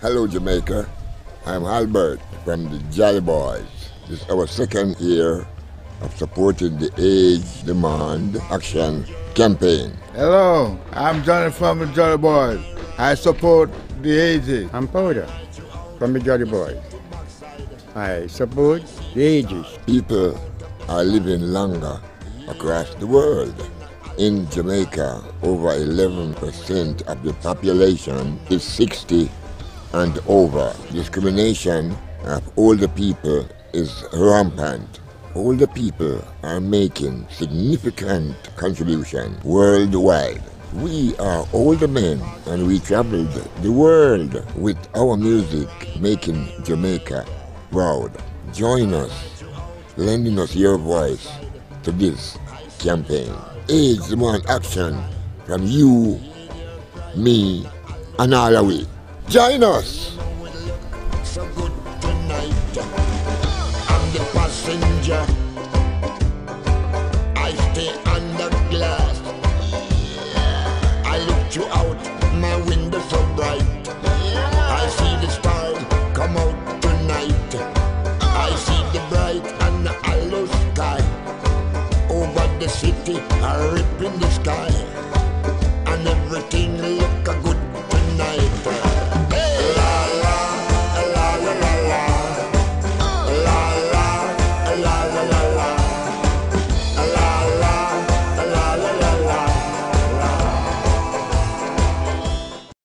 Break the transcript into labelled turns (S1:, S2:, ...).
S1: Hello, Jamaica. I'm Albert from the Jolly Boys. This is our second year of supporting the Age Demands Action campaign.
S2: Hello, I'm Johnny from the Jolly Boys. I support the ages.
S3: I'm Powda from the Jolly Boys. I support the ages.
S1: People are living longer across the world. In Jamaica, over 11% of the population is 60 and over. Discrimination of older people is rampant. Older people are making significant contribution worldwide. We are older men and we traveled the world with our music making Jamaica proud. Join us, lending us your voice to this campaign. AIDS One Action from you, me, and all of we. Join us!
S4: the passenger. I stay under glass. I look you out my window so bright. I see the stars come out tonight. I see the bright and the hollow sky. Over the city, the sky. And everything